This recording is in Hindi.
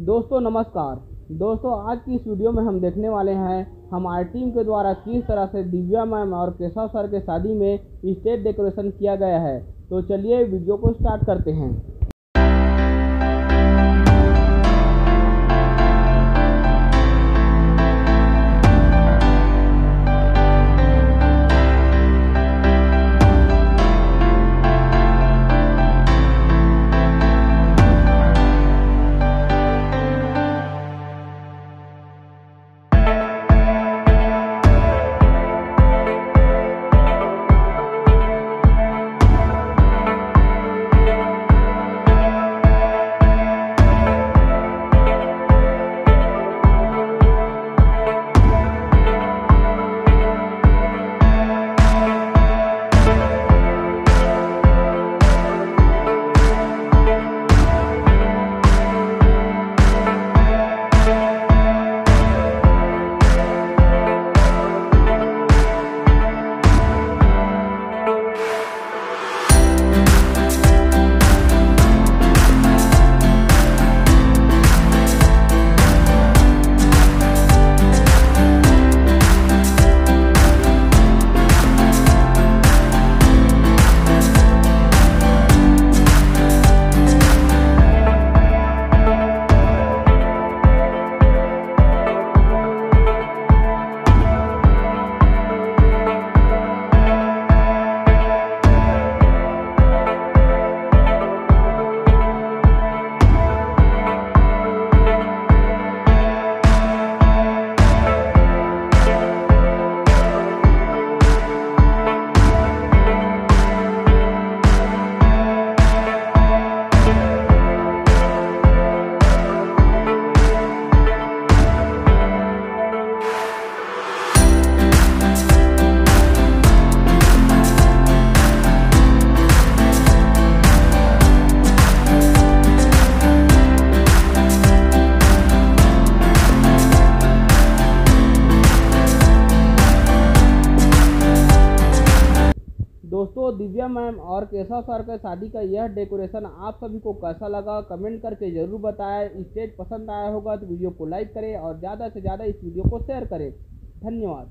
दोस्तों, नमस्कार। दोस्तों, आज की इस वीडियो में हम देखने वाले हैं हमारी टीम के द्वारा किस तरह से दिव्या मैम और केशव सर के शादी में स्टेज डेकोरेशन किया गया है। तो चलिए वीडियो को स्टार्ट करते हैं। दोस्तों, दिव्या मैम और केशव सर के शादी का यह डेकोरेशन आप सभी को कैसा लगा? कमेंट करके ज़रूर बताएँ। स्टेज पसंद आया होगा तो वीडियो को लाइक करें और ज़्यादा से ज़्यादा इस वीडियो को शेयर करें। धन्यवाद।